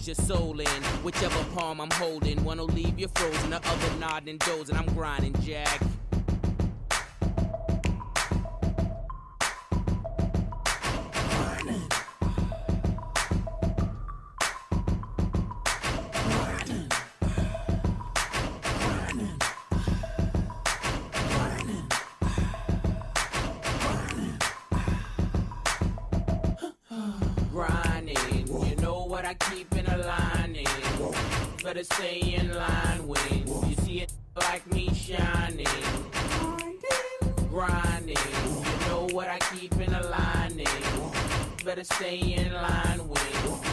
lose your soul in whichever palm I'm holding. One'll leave you frozen, the other nodding, dozing. I'm grinding, Jack. I keep in a lining. Better stay in line with. you see it like me shining. Grinding. You know what I keep in a lining. Better stay in line when